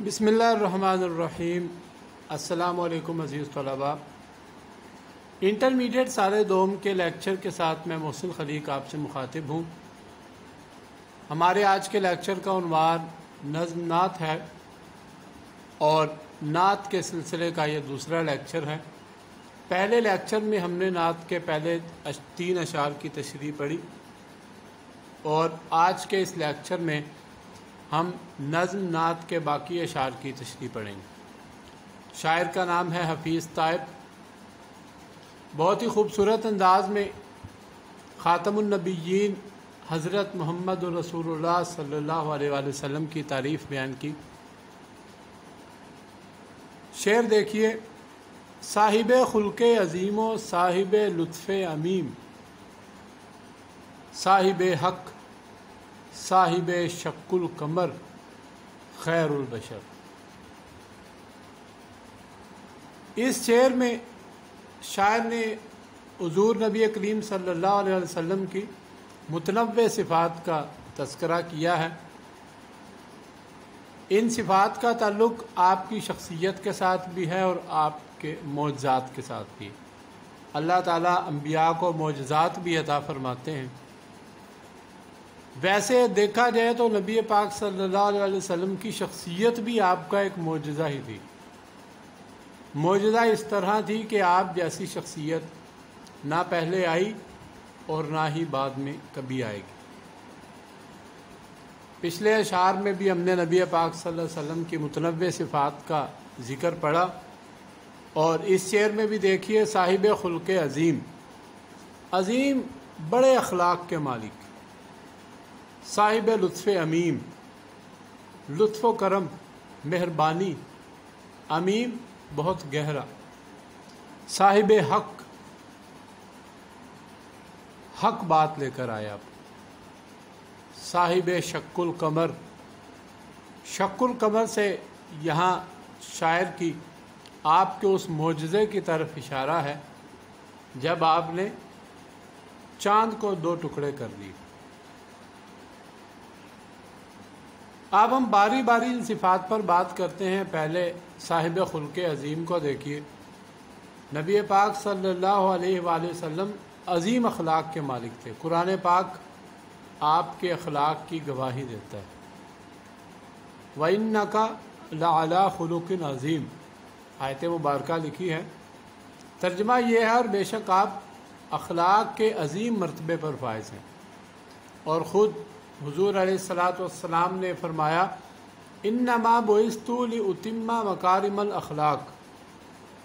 बिसमीम अस्सलाम अज़ीज़ तलबा। इंटरमीडिएट सारे दोम के लेक्चर के साथ मैं मोहसिन खलीक आपसे मुखातिब हूँ। हमारे आज के लेक्चर का उनवान नज़म नात है और नात के सिलसिले का ये दूसरा लेक्चर है। पहले लेक्चर में हमने नात के पहले तीन अशार की तशरी पढ़ी और आज के इस लेक्चर में हम नज़म नात के बाकी अशार की तशरी पढ़ेंगे। शायर का नाम है हफीज़ तायब। बहुत ही खूबसूरत अंदाज में ख़ातमुलनबीन हज़रत मोहम्मद सल्लल्लाहु अलैहि वसल्लम की तारीफ़ बयान की। शेर देखिए, साहिब खुल्क अजीम, साहिब लुत्फ़ अमीम, साहिब हक़ साहिब शक्ल कमर खैरुलबशर इस शेर में शायर ने हजूर नबी करीम सल्लल्लाहु अलैहि वसल्लम की मुतनव सिफ़ात का तस्करा किया है। इन सिफ़ात का ताल्लुक़ आपकी शख्सियत के साथ भी है और आपके मोजात के साथ भी। अल्लाह ताला अम्बिया को मोजात भी अता फरमाते हैं। वैसे देखा जाए तो नबी पाक सल्लल्लाहु अलैहि वसल्लम की शख्सियत भी आपका एक मोजा ही थी। मोजा इस तरह थी कि आप जैसी शख्सियत ना पहले आई और ना ही बाद में कभी आएगी। पिछले अशार में भी हमने नबी पाक सल्लल्लाहु अलैहि वसल्लम की मुतनव सिफ़ात का ज़िक्र पढ़ा और इस शेर में भी देखिए साहिब खुल्क अज़ीम अज़ीम बड़े अखलाक के मालिक। साहिब लुत्फ़ अमीम। लुत्फ़ करम, मेहरबानी। अमीम बहुत गहरा। साहिब हक। हक बात लेकर आए आप। साहिब शक्ल कमर। शक्ल कमर से यहाँ शायर की आपके उस मुजज़े की तरफ़ इशारा है, जब आपने चाँद को दो टुकड़े कर दिए। अब हम बारी बारी इन सिफ़ात पर बात करते हैं। पहले साहिब खुल्क अज़ीम को देखिए। नबी पाक सल्लल्लाहु अलैहि वसल्लम अज़ीम अखलाक के मालिक थे। कुरान पाक आपके अखलाक की गवाही देता है। वन का ला खलुकिन अज़ीम। आयत मुबारक लिखी है। तर्जमा यह है और बेशक आप अखलाक के अजीम मरतबे पर फायज हैं। और ख़ुद हजूर सलाम ने फरमाया इन नमा बोस्तूल उतिम्मा मकारिमल अखलाक.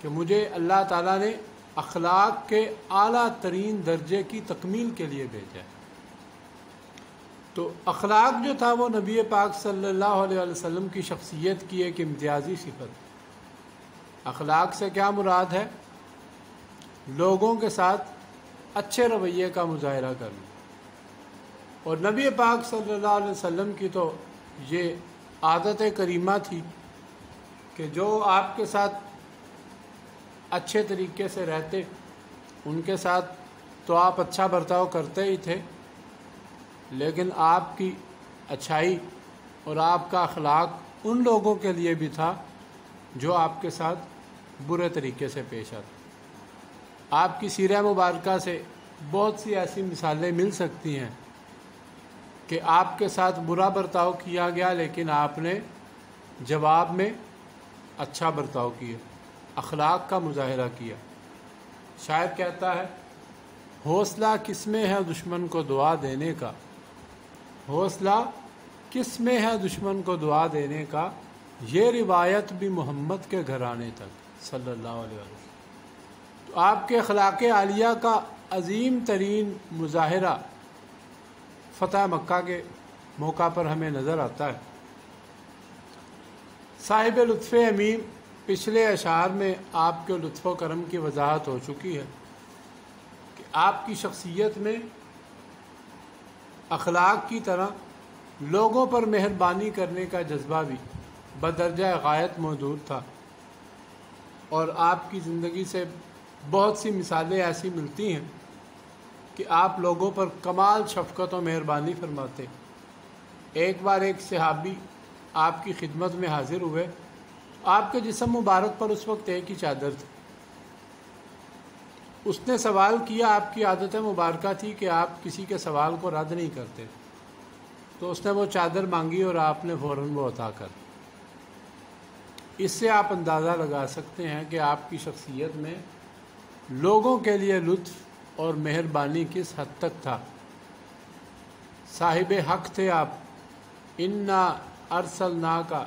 कि मुझे अल्लाह ताला ने अखलाक के आला तरीन दर्जे की तकमील के लिए भेजा तो अखलाक जो था, वो नबी पाक सल्लल्लाहु अलैहि वसल्लम की शख्सियत की एक इम्तियाज़ी सिफत अखलाक से क्या मुराद है? लोगों के साथ अच्छे रवैये का मुजाहरा करना। और नबी पाक सल्लल्लाहु अलैहि वसल्लम की तो ये आदत करीमा थी कि जो आपके साथ अच्छे तरीके से रहते, उनके साथ तो आप अच्छा बर्ताव करते ही थे, लेकिन आपकी अच्छाई और आपका अखलाक उन लोगों के लिए भी था जो आपके साथ बुरे तरीके से पेश आते। आपकी सीर मुबारक से बहुत सी ऐसी मिसालें मिल सकती हैं कि आपके साथ बुरा बर्ताव किया गया, लेकिन आपने जवाब में अच्छा बर्ताव किया, अखलाक का मुजाहरा किया। शायर कहता है, हौसला किसमें है दुश्मन को दुआ देने का? हौसला किसमें है दुश्मन को दुआ देने का? ये रिवायत भी मोहम्मद के घराने तक, सल्लल्लाहु अलैहि वसल्लम। तो आपके अखलाक आलिया का अजीम तरीन मुजाहरा फ़तह मक्का के मौका पर हमें नज़र आता है। साहिब लुत्फ़ अमीम पिछले अशार में आपके लुत्फ़ करम की वजाहत हो चुकी है कि आपकी शख्सियत में अखलाक की तरह लोगों पर मेहरबानी करने का जज्बा भी बदरजा गायत मौजूद था। और आपकी ज़िंदगी से बहुत सी मिसालें ऐसी मिलती हैं कि आप लोगों पर कमाल शफकत और मेहरबानी फरमाते। एक बार एक सहाबी आपकी खिदमत में हाजिर हुए। आपके जिसम मुबारक पर उस वक्त एक ही चादर थी। उसने सवाल किया, आपकी आदत मुबारक थी कि आप किसी के सवाल को रद्द नहीं करते। तो उसने वो चादर मांगी और आपने फ़ौर वो अता कर। इससे आप अंदाज़ा लगा सकते हैं कि आपकी शख्सियत में लोगों के लिए लुत्फ़ और मेहरबानी किस हद तक था? साहिब हक थे आप। इन्ना अरसल ना का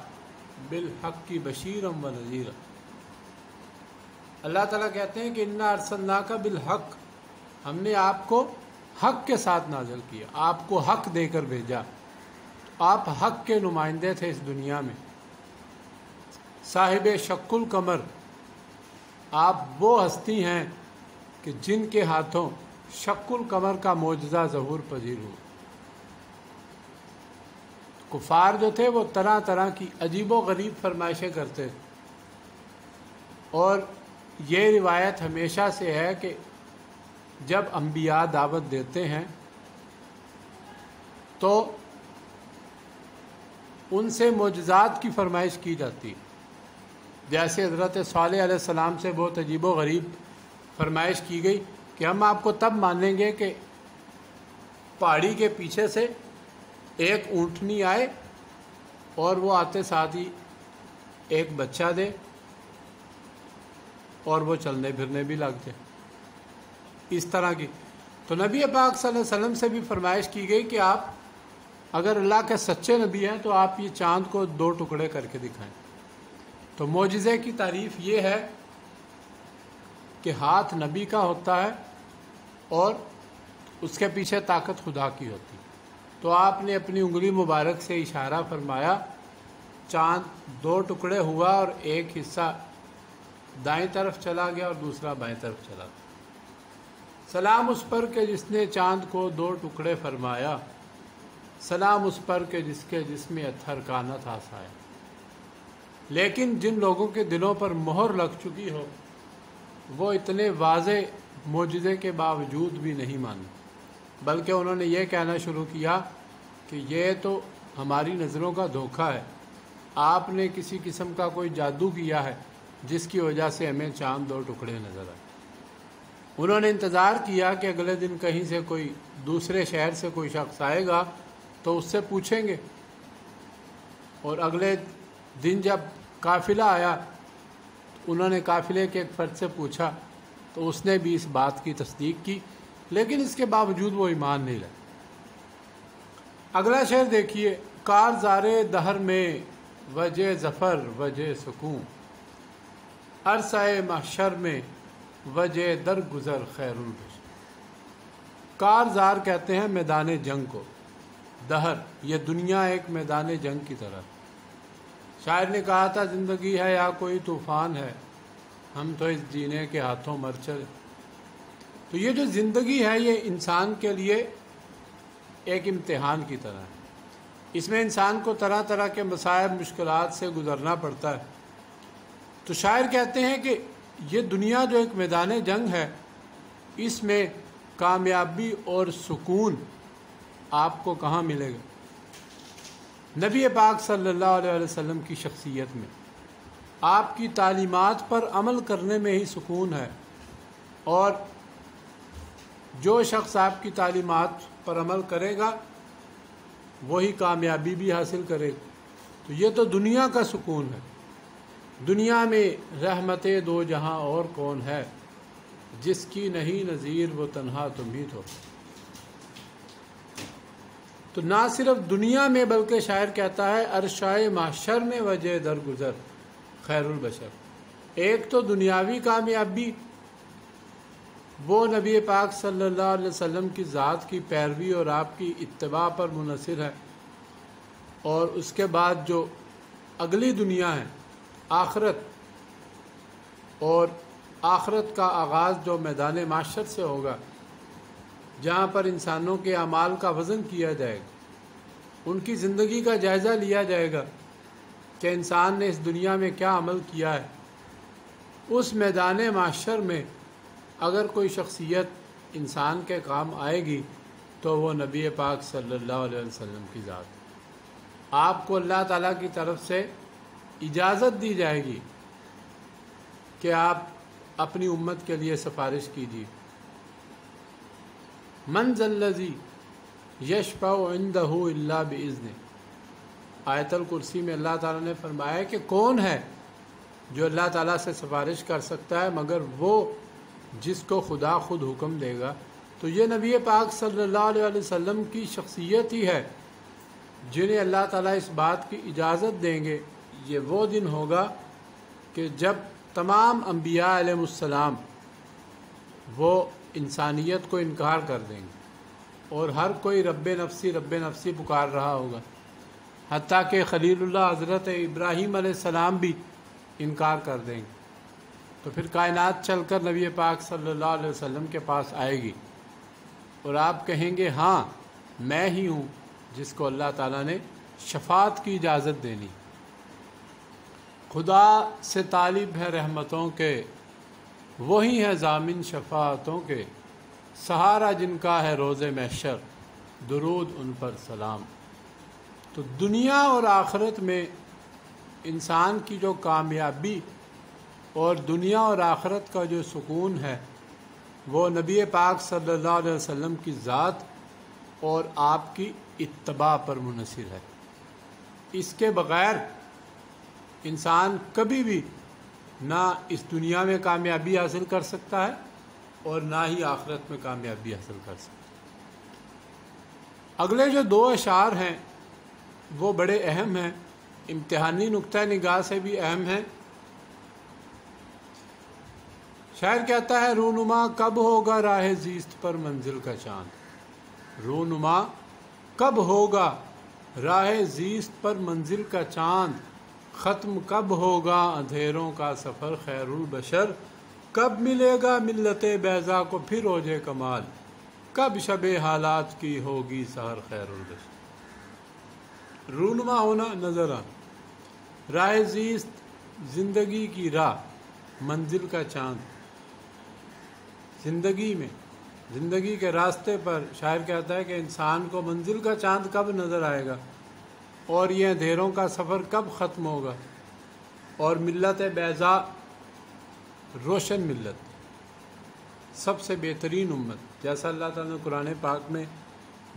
बिल हक की बशीरम व नज़ीर। अल्लाह ताला कहते हैं कि इन्ना अरसल ना का बिल हक, हमने आपको हक के साथ नाजल किया, आपको हक देकर भेजा। आप हक के नुमाइंदे थे इस दुनिया में। साहिब शक्ल कमर, आप वो हस्ती हैं कि जिनके हाथों शक्ल कमर का मौजा ज़हूर पजीर हो। कुफार जो थे, वो तरह तरह की अजीब गरीब फरमाइशें करते। और ये रिवायत हमेशा से है कि जब अम्बिया दावत देते हैं तो उनसे मोजात की फरमाइश की जाती। जैसे हज़रत साल सलाम से बहुत अजीब व गरीब फरमाइश की गई कि हम आपको तब मानेंगे कि पहाड़ी के पीछे से एक ऊँटनी आए और वो आते साथ ही एक बच्चा दे और वो चलने फिरने भी लग जाए। इस तरह की। तो नबी पाक वसल्लम से भी फरमाइश की गई कि आप अगर अल्लाह के सच्चे नबी हैं तो आप ये चाँद को दो टुकड़े करके दिखाएँ। तो मोजे की तारीफ़ ये है कि हाथ नबी का होता है और उसके पीछे ताकत खुदा की होती। तो आपने अपनी उंगली मुबारक से इशारा फरमाया, चाँद दो टुकड़े हुआ और एक हिस्सा दाएँ तरफ़ चला गया और दूसरा बाएँ तरफ़ चला गया। सलाम उस पर के जिसने चाँद को दो टुकड़े फरमाया, सलाम उस पर के जिसके जिसमें अथर कानत आसाया लेकिन जिन लोगों के दिलों पर मोहर लग चुकी हो वो इतने वाज मुजज़े के बावजूद भी नहीं माने। बल्कि उन्होंने ये कहना शुरू किया कि ये तो हमारी नज़रों का धोखा है। आपने किसी किस्म का कोई जादू किया है, जिसकी वजह से हमें चाँद दो टुकड़े नज़र आए। उन्होंने इंतज़ार किया कि अगले दिन कहीं से कोई दूसरे शहर से कोई शख्स आएगा तो उससे पूछेंगे। और अगले दिन जब काफिला आया उन्होंने काफिले के एक फर्द से पूछा तो उसने भी इस बात की तस्दीक की, लेकिन इसके बावजूद वो ईमान नहीं लाए। अगला शहर देखिए, कार जारे दहर में वजह ज़फ़र, वजह सुकून। अरसाए माशर में वजह दर गुज़र खैरुल कारजार कहते हैं मैदान जंग को। दहर यह दुनिया एक मैदान जंग की तरह। शायर ने कहा था, ज़िंदगी है या कोई तूफ़ान है, हम तो इस जीने के हाथों मर चले। तो ये जो ज़िंदगी है, ये इंसान के लिए एक इम्तिहान की तरह है। इसमें इंसान को तरह तरह के मसायब मुश्किल से गुज़रना पड़ता है। तो शायर कहते हैं कि ये दुनिया जो एक मैदान जंग है, इसमें कामयाबी और सुकून आपको कहाँ मिलेगा? नबी पाक सल्लल्लाहु अलैहि वसल्लम की शख्सियत में। आपकी तालीमात पर अमल करने में ही सुकून है और जो शख्स आपकी तालीमात पर अमल करेगा, वही कामयाबी भी हासिल करेगा। तो ये तो दुनिया का सुकून है। दुनिया में रहमत दो जहाँ और कौन है, जिसकी नहीं नज़ीर वो तनहा तुम ही तो। तो ना सिर्फ़ दुनिया में बल्कि शायर कहता है, अरशाए माशर में वजह दर गुज़र, खैरुल बशर। एक तो दुनियावी कामयाबी, वो नबी पाक सल्लल्लाहु अलैहि वसल्लम की ज़ात की पैरवी और आपकी इत्तबा पर मुनसर है। और उसके बाद जो अगली दुनिया है, आखरत, और आखरत का आगाज़ जो मैदान माशर से होगा जहाँ पर इंसानों के अमाल का वज़न किया जाएगा, उनकी ज़िंदगी का जायज़ा लिया जाएगा कि इंसान ने इस दुनिया में क्या अमल किया है। उस मैदान माशर में अगर कोई शख्सियत इंसान के काम आएगी तो वो नबी पाक सल्लल्लाहु अलैहि वसल्लम की ज़ात। आपको अल्लाह ताला की तरफ़ से इजाज़त दी जाएगी कि आप अपनी उम्मत के लिए सिफारिश कीजिए। यशफ़ाउंदहू अल्लाह बज़न आयतल कुर्सी में अल्लाह ताला ने फरमाया कि कौन है जो अल्लाह ताला से सिफारिश कर सकता है, मगर वो जिसको खुदा खुद हुक्म देगा। तो ये नबी पाक सल्लल्लाहु अलैहि वसल्लम की शख्सियत ही है, जिन्हें अल्लाह ताला इस बात की इजाज़त देंगे। ये वो दिन होगा कि जब तमाम अम्बिया आलम वो इंसानियत को इनकार कर देंगे। और हर कोई रब नफसी रब नफसी पुकार रहा होगा। हती कि खलील्ला हज़रत इब्राहीम सलाम भी इनकार कर देंगे। तो फिर कायनात चलकर नबी पाक सल्लल्लाहु अलैहि वसल्लम के पास आएगी और आप कहेंगे हाँ मैं ही हूँ जिसको अल्लाह ताला ने शफात की इजाज़त देनी। खुदा से तालिब है रहमतों के वही है जामिन शफातों के। सहारा जिनका है रोज़ मैशर दरूद उन पर सलाम। तो दुनिया और आखरत में इंसान की जो कामयाबी और दुनिया और आखरत का जो सुकून है, वो नबी पाक सल्लल्लाहु अलैहि वसल्लम की ज़ात और आपकी इत्तबा पर मुनसर है। इसके बग़ैर इंसान कभी भी ना इस दुनिया में कामयाबी हासिल कर सकता है और ना ही आखिरत में कामयाबी हासिल कर सकता है। अगले जो दो अशार हैं, वो बड़े अहम हैं। इम्तहानी नुक़ निगाह से भी अहम हैं। शायर कहता है, रूनुमा कब होगा राह जीस्त पर मंजिल का चाँद? रूनुमा कब होगा राह जीस्त पर मंजिल का चाँद? ख़त्म कब होगा अंधेरों का सफ़र, खैरुल बशर? कब मिलेगा मिलत बैज़ा को फिर रोज़े कमाल? कब शब हालात की होगी सहर, खैरुल बशर? रूनमा होना नज़र आ। राह जीस्त, ज़िंदगी की राह, मंजिल का चाँद। ज़िंदगी में, ज़िंदगी के रास्ते पर शायर कहता है कि इंसान को मंजिल का चाँद कब नज़र आएगा? और ये अंधेरों का सफ़र कब ख़त्म होगा? और मिलत बैज़ा, रोशन मिलत सबसे बेहतरीन उम्मत। जैसा अल्लाह ताला ने कुरान पाक में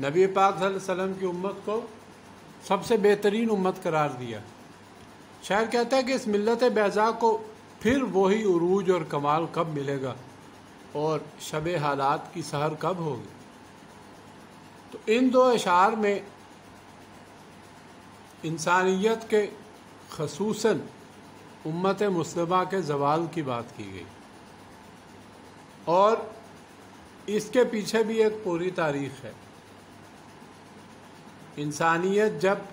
नबी पाक वसल्लम की उम्मत को सबसे बेहतरीन उम्मत करार दिया। शायर कहता है कि इस मिलत बैज़ा को फिर वही उरूज और कमाल कब मिलेगा? और शब हालात की सहर कब होगी? तो इन दो अशार में इंसानियत के खसूस उम्मत मुसलमा के जवाल की बात की गई। और इसके पीछे भी एक पूरी तारीख है। इंसानियत जब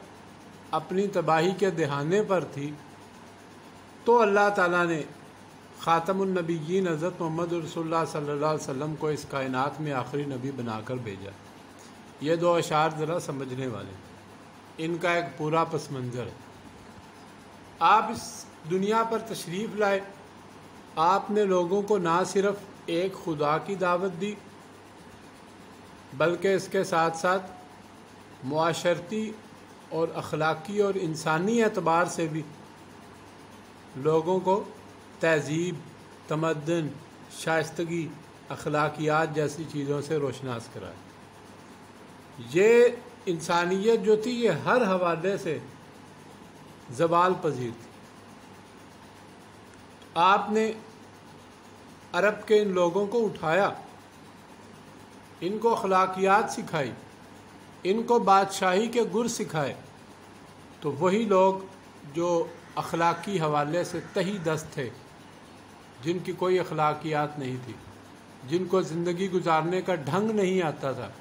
अपनी तबाही के दहाने पर थी तो अल्लाह ताला ने ख़ातमनबीन हज़रत मोहम्मद सल्लल्लाहु अलैहि वसल्लम को इस कायनात में आखिरी नबी बनाकर भेजा। ये दो अशार ज़रा समझने वाले। इनका एक पूरा पस मंज़र है। आप इस दुनिया पर तशरीफ़ लाए। आपने लोगों को ना सिर्फ़ एक खुदा की दावत दी, बल्कि इसके साथ साथ माशरती और अखलाकी और इंसानी एतबार से भी लोगों को तहज़ीब, तमदन, शाइस्तगी, अखलाकियात जैसी चीज़ों से रोशनास कराए। ये इंसानियत जो थी, ये हर हवाले से जवाल पजीर थी। आपने अरब के इन लोगों को उठाया, इनको अखलाकियात सिखाई, इनको बादशाही के गुर सिखाए तो वही लोग जो अखलाकी हवाले से तही दस्त थे, जिनकी कोई अखलाकियात नहीं थी, जिनको ज़िंदगी गुजारने का ढंग नहीं आता था।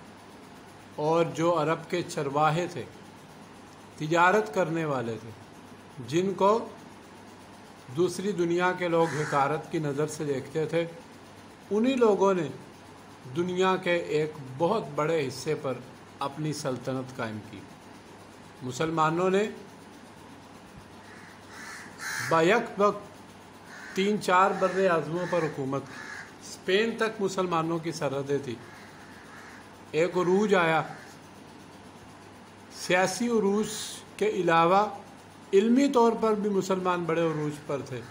और जो अरब के चरवाहे थे, तिजारत करने वाले थे, जिनको दूसरी दुनिया के लोग हकारत की नज़र से देखते थे, उन्हीं लोगों ने दुनिया के एक बहुत बड़े हिस्से पर अपनी सल्तनत कायम की। मुसलमानों ने बायक वक्त तीन चार बर आज़मों पर हुकूमत की। स्पेन तक मुसलमानों की सरहदें थी। एक उरूज आया। सियासी उरूज के अलावा इल्मी तौर पर भी मुसलमान बड़े उरूज पर थे।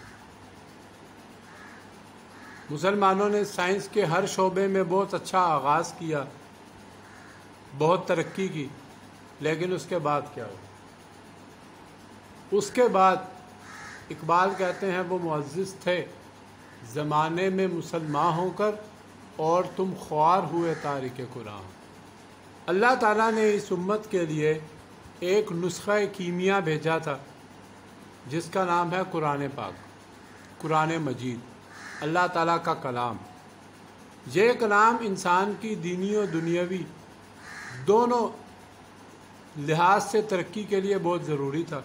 मुसलमानों ने साइंस के हर शोबे में बहुत अच्छा आगाज़ किया, बहुत तरक्की की, लेकिन उसके बाद क्या हुआ? उसके बाद इकबाल कहते हैं वो मुआज़ थे, ज़माने में मुसलमान होकर और तुम ख्वार हुए तारिक कुरान। अल्लाह ताला ने इस उम्मत के लिए एक नुस्खा कीमिया भेजा था, जिसका नाम है कुरान पाक, कुरान मजीद, अल्लाह ताला का कलाम। ये कलाम इंसान की दीनी और दुनियावी दोनों लिहाज से तरक्की के लिए बहुत ज़रूरी था।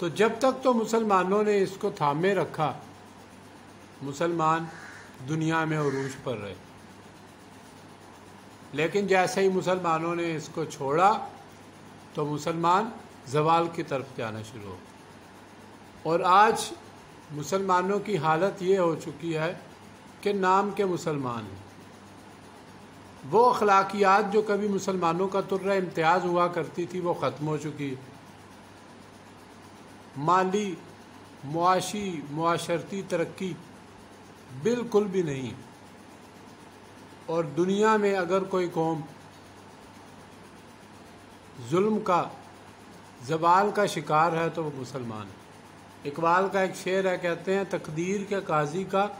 तो जब तक तो मुसलमानों ने इसको थामे रखा, मुसलमान दुनिया में उरूज पर रहे। लेकिन जैसे ही मुसलमानों ने इसको छोड़ा तो मुसलमान जवाल की तरफ़ जाना शुरू हो और आज मुसलमानों की हालत ये हो चुकी है कि नाम के मुसलमान हैं। वो अखलाकियात जो कभी मुसलमानों का तुर्रा इम्तियाज़ हुआ करती थी, वो ख़त्म हो चुकी है। माली, मुआशी, मुआशरती तरक्की बिल्कुल भी नहीं और दुनिया में अगर कोई कौम जुल्म का जवाल का शिकार है तो वो मुसलमान है। इकबाल का एक शेर है, कहते हैं, तकदीर के काजी का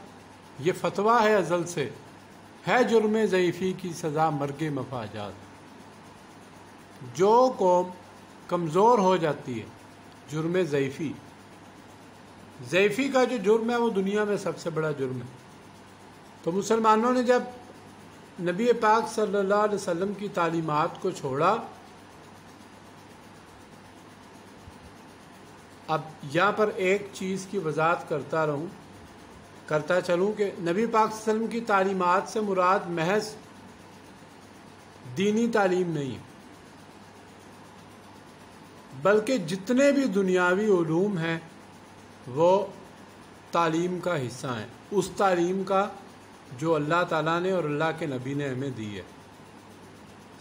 ये फतवा है अजल से, है जुर्म ज़यफ़ी की सज़ा मर्ग मफाजात जो कौम कमज़ोर हो जाती है, जुर्म ज़यफ़ी ज़यफ़ी का जो जुर्म है, वो दुनिया में सबसे बड़ा जुर्म है। तो मुसलमानों ने जब नबी पाक सल्लल्लाहु अलैहि वसल्लम की तालीमात को छोड़ा। अब यहाँ पर एक चीज़ की वजाहत करता रहूँ, करता चलूँ कि नबी पाक वसल्लम की तालीमात से मुराद महज दीनी तालीम नहीं बल्कि जितने भी दुनियावी ूम हैं, वो तालीम का हिस्सा हैं। उस तालीम का जो अल्लाह ताला ने और अल्लाह के नबी ने हमें दी है।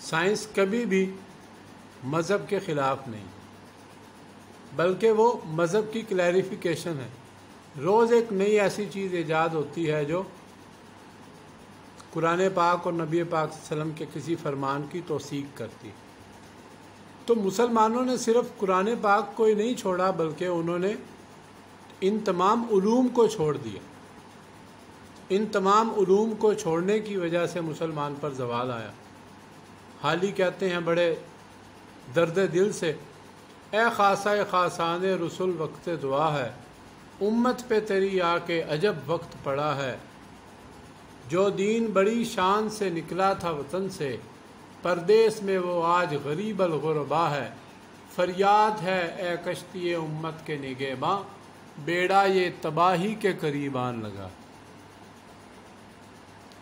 साइंस कभी भी मज़हब के ख़िलाफ़ नहीं, बल्कि वो मज़हब की क्लैरिफिकेशन है। रोज़ एक नई ऐसी चीज़ ईजाद होती है जो कुरान पाक और नबी पाक सलम के किसी फरमान की तोसीक करती तो मुसलमानों ने सिर्फ़ कुरान पाक को ही नहीं छोड़ा, बल्कि उन्होंने इन तमाम उलूम को छोड़ दिया। इन तमाम उलूम को छोड़ने की वजह से मुसलमान पर जवाल आया। हाल कहते हैं, बड़े दर्द दिल से, ए खासा खासान रसुल वक्त दुआ है, उम्मत पे तेरी आके अजब वक्त पड़ा है। जो दीन बड़ी शान से निकला था वतन से परदेश में वो आज गरीब अलगुरबा है। फरियाद है, ए कश्ती उम्मत के निगे माँ बेड़ा ये तबाही के करीब आन लगा।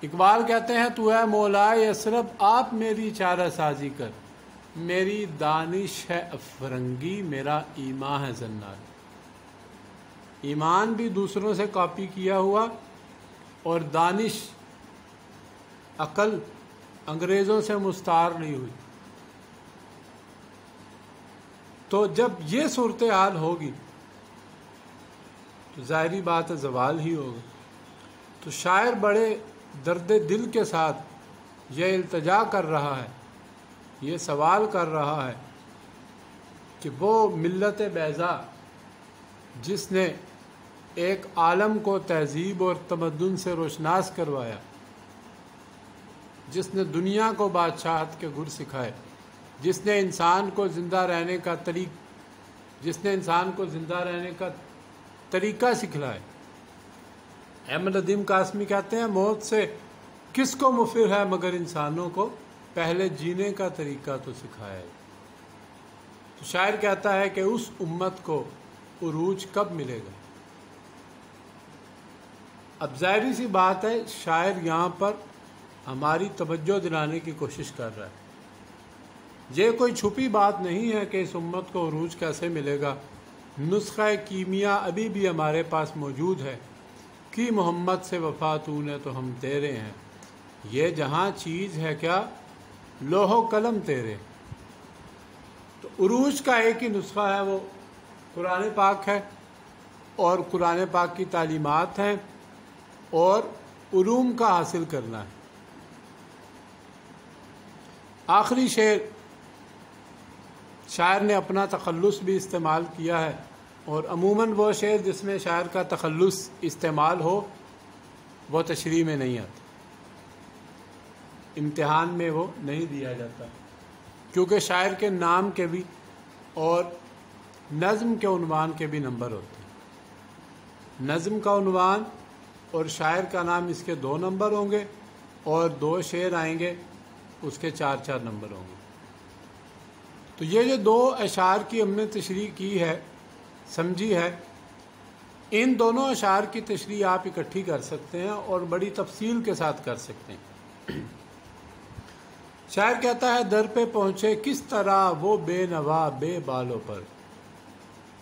इकबाल कहते हैं, तू है मौलाए असरफ आप मेरी चारा साजी कर। मेरी दानिश है अफरंगी, मेरा ईमा है जन्नार ईमान भी दूसरों से कॉपी किया हुआ और दानिश अकल अंग्रेज़ों से मुस्तार नहीं हुई। तो जब ये सूरत हाल होगी तो ज़ाहरी बात है, जवाल ही होगा। तो शायर बड़े दर्द दिल के साथ यह इल्तजा कर रहा है ये सवाल कर रहा है कि वो मिलत बैज़ा, जिसने एक आलम को तहजीब और तमदन से रोशनास करवाया, जिसने दुनिया को बादशाहत के गुर सिखाए, जिसने इंसान को ज़िंदा रहने का तरीक, जिसने इंसान को ज़िंदा रहने का तरीका सिखलाए अहमद अदीम कासमी कहते हैं, मौत से किसको मुफिर है मगर इंसानों को? पहले जीने का तरीका तो सिखाया तो शायर कहता है कि उस उम्मत को उरूज कब मिलेगा? अब जाहरी सी बात है, शायर यहाँ पर हमारी तवज्जो दिलाने की कोशिश कर रहा है। ये कोई छुपी बात नहीं है कि इस उम्मत को अरूज कैसे मिलेगा। नुस्खा कीमिया अभी भी हमारे पास मौजूद है। कि मोहम्मद से वफा तूने तो हम तेरे हैं। ये जहाँ चीज़ है क्या? लोहो कलम तेरे। तो उरूज का एक ही नुस्खा है, वो कुरान पाक है और कुरान पाक की तालीमत हैं और उलूम का हासिल करना है। आखिरी शेर शायर ने अपना तखलुस भी इस्तेमाल किया है। और अमूमन वो शेर जिसमें शायर का तखलस इस्तेमाल हो, वो तशरी में नहीं आता। इम्तहान में वो नहीं दिया जाता। क्योंकि शायर के नाम के भी और नज़म के उनवान के भी नंबर होते हैं। नज़म का उनवान और शायर का नाम इसके दो नंबर होंगे और दो शेर आएँगे, उसके चार चार नंबर होंगे। तो ये जो दो अशार की हमने तशरी की है समझी है? इन दोनों अशार की तशरी आप इकट्ठी कर सकते हैं और बड़ी तफसील के साथ कर सकते हैं। शायर कहता है, दर पे पहुँचे किस तरह वो बेनवा बे बालों पर?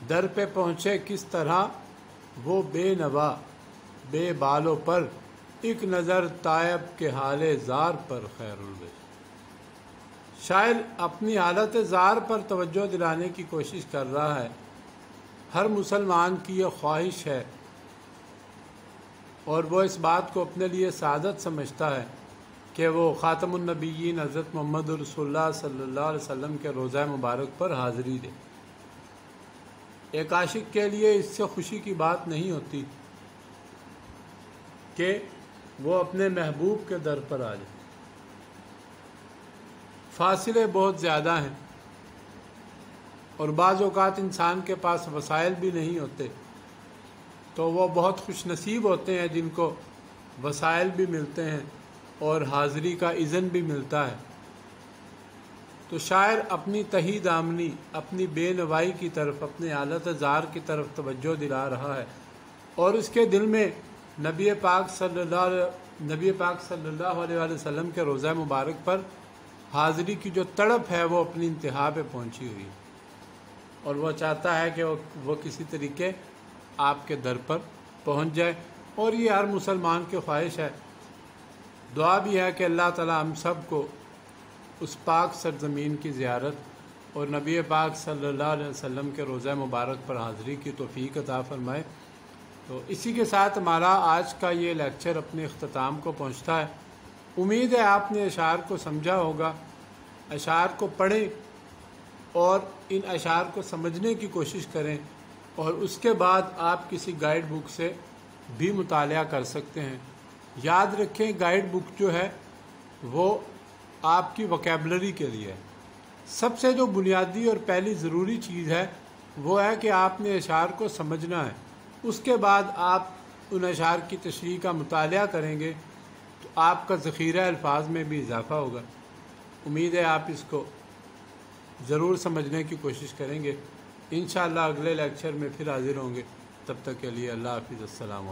दर पे पहुँचे किस तरह वो बेनवा बे बालों पर? एक नज़र तायब के हाल ज़ार पर, खैरुल शायर अपनी हालत ज़ार पर तवज्जो दिलाने की कोशिश कर रहा है। हर मुसलमान की यह ख्वाहिश है और वो इस बात को अपने लिए सादत समझता है कि वो ख़ातमनबीन हज़रत मोहम्मद अलैहि वसल्लम के रोज़ा मुबारक पर हाज़िरी दे। एक आशिक के लिए इससे खुशी की बात नहीं होती कि वो अपने महबूब के दर पर आ जाए। फासले बहुत ज़्यादा हैं। और बाज़ अवत इंसान के पास वसाइल भी नहीं होते तो वो बहुत खुश नसीब होते हैं जिनको वसाइल भी मिलते हैं और हाज़री का इज़न भी मिलता है। तो शायर अपनी तही दामनी, अपनी बेनवाई की तरफ़, अपने आलत ज़ार की तरफ़ तवज्जो दिला रहा है और उसके दिल में नबी पाक सल्लल्लाहु नबी पाक सल्लल्लाहु अलैहि वसल्लम के रोज़ा मुबारक पर हाज़री की जो तड़प है वो अपनी इंतहा पे पहुँची हुई। और वो चाहता है कि वो वो किसी तरीके आपके दर पर पहुँच जाए। और ये हर मुसलमान की ख्वाहिश है। दुआ भी है कि अल्लाह ताला हम सबको उस पाक सरजमीन की ज़्यारत और नबी पाक सल्लल्लाहु अलैहि वसल्लम के रोज़ा मुबारक पर हाज़िरी की तोफ़ी अता फ़रमाए। तो इसी के साथ हमारा आज का ये लेक्चर अपने अख्ताम को पहुँचता है। उम्मीद है आपने अशार को समझा होगा। अशार को पढ़ें। और इन अशार को समझने की कोशिश करें और उसके बाद आप किसी गाइड बुक से भी मुताल कर सकते हैं। याद रखें गाइड बुक जो है, वो आपकी वकेबलरी के लिए है। सबसे जो बुनियादी और पहली ज़रूरी चीज़ है, वो है कि आपने अशार को समझना है। उसके बाद आप उन अशार की तशरी का मुताल करेंगे तो आपका ज़ख़ीरा अल्फाज में भी इजाफ़ा होगा। उम्मीद है आप इसको ज़रूर समझने की कोशिश करेंगे। इन अगले लेक्चर में फिर हाज़िर होंगे। तब तक के लिए अल्लाह हाफिज़। अल्लाम